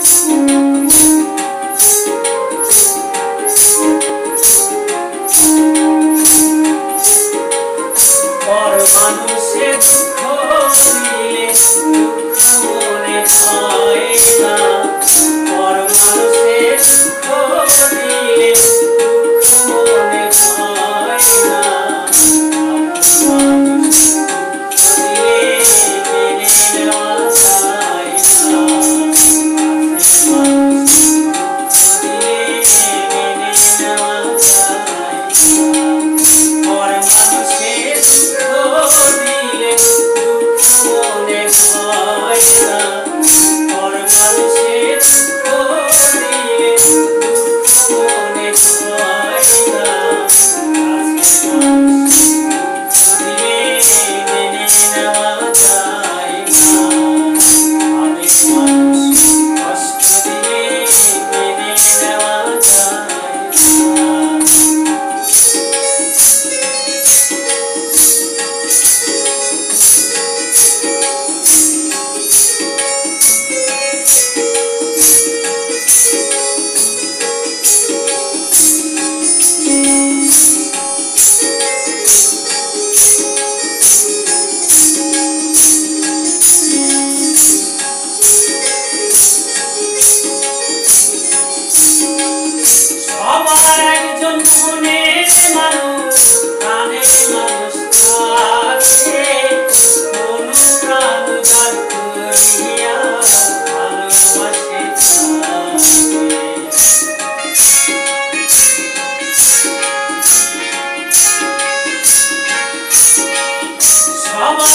心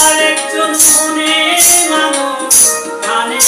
আরেকজন মনে মানুষ কানে